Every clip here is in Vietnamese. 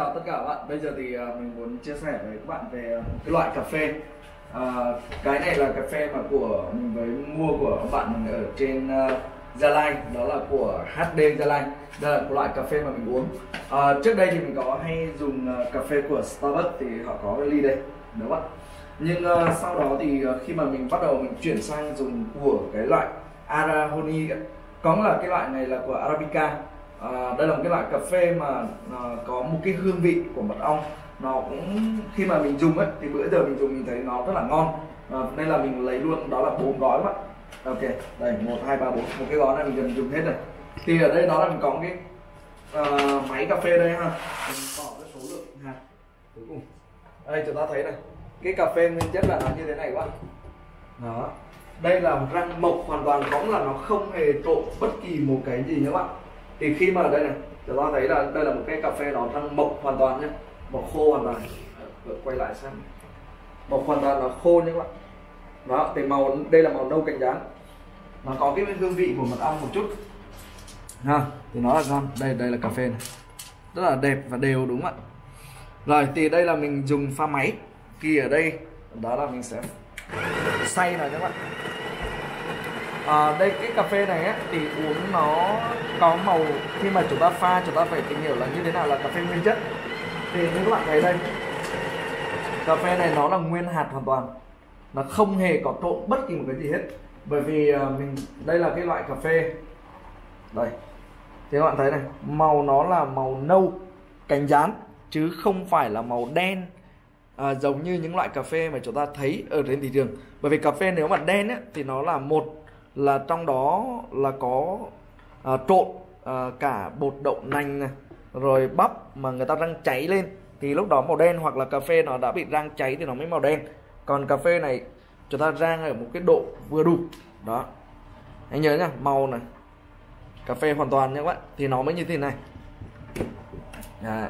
Chào tất cả các bạn, bây giờ thì à, mình muốn chia sẻ với các bạn về à, cái loại cà phê. À, Cái này là cà phê mà của mình với mua của bạn mình ở trên uh, Gia Lai. Đó là của HD Gia Lai. Đây là loại cà phê mà mình uống. À, Trước đây thì mình có hay dùng uh, cà phê của Starbucks thì họ có cái ly đây. Đúng không ạ? Nhưng uh, sau đó thì uh, khi mà mình bắt đầu mình chuyển sang dùng của cái loại Arahoni Có là cái loại này là của Arabica à, đây là một cái loại cà phê mà à, có một cái hương vị của mật ong. Nó cũng khi mà mình dùng ấy thì bữa giờ mình dùng mình thấy nó rất là ngon. À, nên là mình lấy luôn đó là bốn gói các bạn. Ok đây một hai ba bốn. Một cái gói này mình cần dùng hết này thì ở đây đó là mình có một cái uh, máy cà phê đây ha. Mình bỏ cái số lượng hạt cuối cùng. Đây chúng ta thấy này. Cái cà phê nguyên chất là nó như thế này các bạn đó. Đây là một răng mộc hoàn toàn có là nó không hề trộn bất kỳ một cái gì nữa các bạn thì khi mà đây này chúng ta thấy là đây là một cái cà phê nó đang mộc hoàn toàn nhé mộc khô hoàn toàn. Quay lại xem. Mộc hoàn toàn là khô nhé các bạn đó thì màu đây là màu nâu cánh gián, nó có cái hương vị của mật ong một chút. Ha thì nó là ngon. Đây đây là cà phê này. Rất là đẹp và đều đúng không ạ? Rồi thì đây là mình dùng pha máy. Thì ở đây. Đó là mình sẽ xay này các bạn à, đây cái cà phê này ấy thì uống nó có màu khi mà chúng ta pha chúng ta phải tìm hiểu là như thế nào là cà phê nguyên chất. Thì như các bạn thấy đây cà phê này nó là nguyên hạt hoàn toàn. Nó không hề có trộn bất kỳ một cái gì hết. Bởi vì uh, mình đây là cái loại cà phê. Đây thì các bạn thấy này màu nó là màu nâu cánh rán chứ không phải là màu đen. À, giống như những loại cà phê mà chúng ta thấy ở trên thị trường. Bởi vì cà phê nếu mà đen ấy, thì nó là một là trong đó là có à, trộn à, cả bột đậu nành này rồi bắp mà người ta rang cháy lên thì lúc đó màu đen hoặc là cà phê nó đã bị rang cháy thì nó mới màu đen. Còn cà phê này chúng ta rang ở một cái độ vừa đủ đó. Anh nhớ nhá màu này cà phê hoàn toàn nhé các bạn thì nó mới như thế này. À.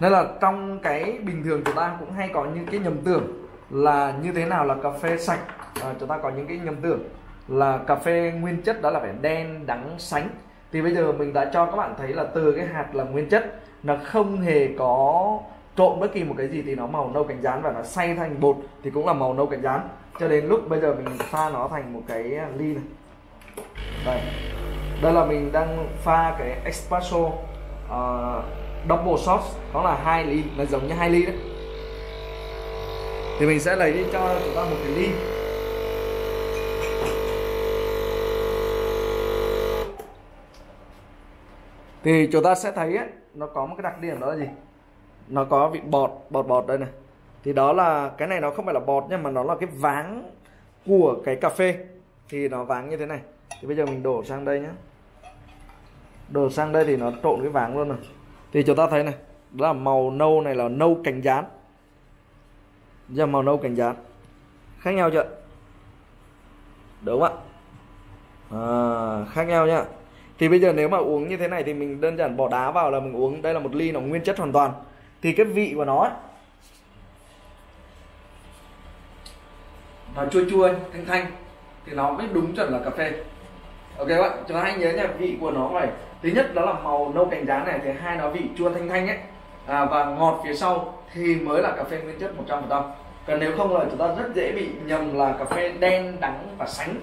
nên là trong cái bình thường chúng ta cũng hay có những cái nhầm tưởng là như thế nào là cà phê sạch à, chúng ta có những cái nhầm tưởng là cà phê nguyên chất đó là phải đen đắng sánh. Thì bây giờ mình đã cho các bạn thấy là từ cái hạt là nguyên chất nó không hề có trộn bất kỳ một cái gì thì nó màu nâu cánh rán và nó xay thành bột thì cũng là màu nâu cánh rán cho đến lúc bây giờ mình pha nó thành một cái ly này. Đây. Đây là mình đang pha cái espresso uh, double shot đó là hai ly nó giống như hai ly đấy. Thì mình sẽ lấy đi cho chúng ta một cái ly. Thì chúng ta sẽ thấy ấy, nó có một cái đặc điểm đó là gì? Nó có vị bọt bọt bọt đây này. Thì đó là cái này nó không phải là bọt nhưng mà nó là cái váng của cái cà phê. Thì nó váng như thế này. Thì bây giờ mình đổ sang đây nhé đổ sang đây thì nó trộn cái váng luôn rồi. Thì chúng ta thấy này đó là màu nâu này là nâu cánh rán giờ màu nâu cánh rán khác nhau chưa? Đúng không ạ? À, khác nhau nhá thì bây giờ nếu mà uống như thế này thì mình đơn giản bỏ đá vào là mình uống. Đây là một ly nó nguyên chất hoàn toàn. Thì cái vị của nó ấy, nó chua chua thanh thanh. Thì nó mới đúng chuẩn là cà phê. Ok các bạn chúng ta hãy nhớ nha vị của nó này. Thứ nhất đó là màu nâu cánh giá này thứ hai nó vị chua thanh thanh ấy. À, và ngọt phía sau thì mới là cà phê nguyên chất 100% còn nếu không là chúng ta rất dễ bị nhầm là cà phê đen đắng và sánh.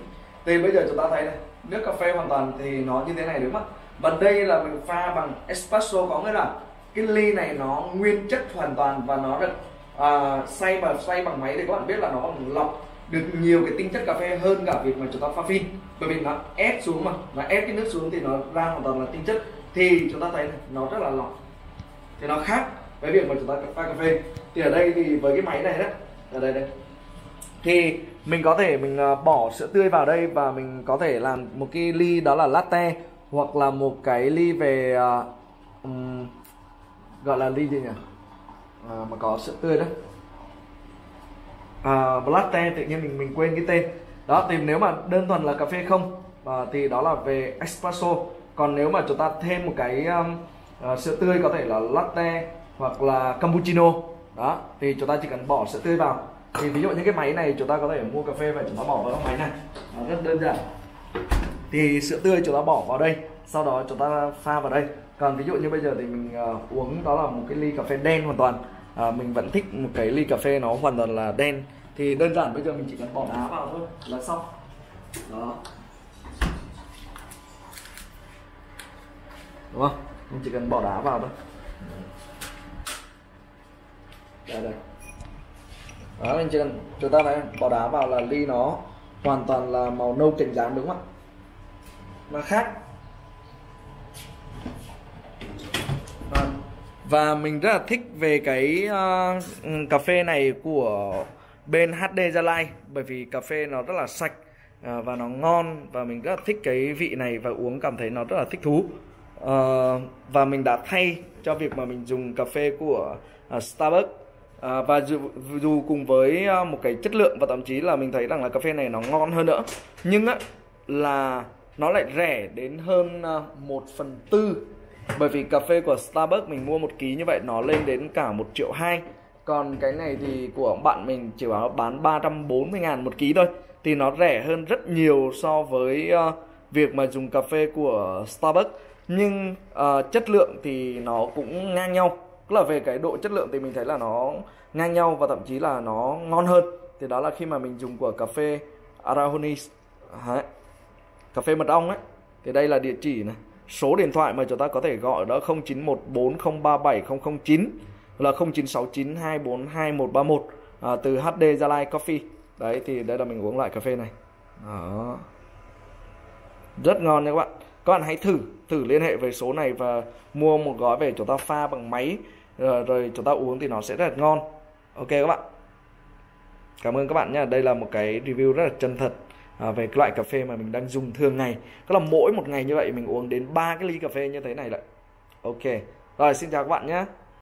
Thì bây giờ chúng ta thấy đây nước cà phê hoàn toàn thì nó như thế này đúng không ạ? Và đây là mình pha bằng espresso có nghĩa là cái ly này nó nguyên chất hoàn toàn và nó được à, xay bằng xay bằng máy thì các bạn biết là nó còn lọc được nhiều cái tinh chất cà phê hơn cả việc mà chúng ta pha phin. Bởi vì nó ép xuống mà nó ép cái nước xuống thì nó ra hoàn toàn là tinh chất. Thì chúng ta thấy này, nó rất là lọc. Thì nó khác với việc mà chúng ta pha cà phê. Thì ở đây thì với cái máy này đó ở đây đây. Thì mình có thể mình ờ, bỏ sữa tươi vào đây và mình có thể làm một cái ly đó là latte hoặc là một cái ly về uh, um, gọi là ly gì nhỉ? À, mà có sữa tươi đó à, latte tự nhiên mình mình quên cái tên. Đó thì nếu mà đơn thuần là cà phê không à, thì đó là về espresso. Còn nếu mà chúng ta thêm một cái um, uh, sữa tươi có thể là latte hoặc là cappuccino đó thì chúng ta chỉ cần bỏ sữa tươi vào thì ví dụ những cái máy này chúng ta có thể mua cà phê và chúng ta bỏ vào cái máy này. Nó rất đơn giản. Thì sữa tươi chúng ta bỏ vào đây sau đó chúng ta pha vào đây. Còn ví dụ như bây giờ thì mình uh, uống đó là một cái ly cà phê đen hoàn toàn. Uh, mình vẫn thích một cái ly cà phê nó hoàn toàn là đen. Thì đơn giản bây giờ mình chỉ cần bỏ đá vào thôi là xong. Đó. Đúng không? Mình chỉ cần bỏ đá vào thôi. Đây đây đó mình chỉ cần chúng ta thấy bỏ đá vào là ly nó hoàn toàn là màu nâu cảnh dáng đúng không ạ? Nó khác. Và mình rất là thích về cái uh, cà phê này của bên HD Gia Lai bởi vì cà phê nó rất là sạch uh, và nó ngon và mình rất là thích cái vị này và uống cảm thấy nó rất là thích thú. Uh, và mình đã thay cho việc mà mình dùng cà phê của uh, Starbucks. À, và dù, dù cùng với à, một cái chất lượng và thậm chí là mình thấy rằng là cà phê này nó ngon hơn nữa nhưng á là nó lại rẻ đến hơn à, 1 phần tư. Bởi vì cà phê của Starbucks mình mua một ký như vậy nó lên đến cả một triệu hai. Còn cái này thì của bạn mình chỉ bảo bán 340 ngàn một ký thôi. Thì nó rẻ hơn rất nhiều so với uh, việc mà dùng cà phê của Starbucks. Nhưng uh, chất lượng thì nó cũng ngang nhau tức là về cái độ chất lượng thì mình thấy là nó ngang nhau và thậm chí là nó ngon hơn. Thì đó là khi mà mình dùng của cà phê Arahonis Đấy. cà phê mật ong ấy. Thì đây là địa chỉ này. Số điện thoại mà chúng ta có thể gọi đó 0914037009 là 0969242131 à, từ HD Gia Lai Coffee. Đấy thì đây là mình uống loại cà phê này. Đó. Rất ngon nha các bạn. Các bạn hãy thử thử liên hệ về số này và mua một gói về chúng ta pha bằng máy rồi, rồi chúng ta uống thì nó sẽ rất là ngon. Ok các bạn. Cảm ơn các bạn nhé đây là một cái review rất là chân thật à, về cái loại cà phê mà mình đang dùng thường ngày. Tức là mỗi một ngày như vậy mình uống đến ba cái ly cà phê như thế này lại. Ok. Rồi xin chào các bạn nhé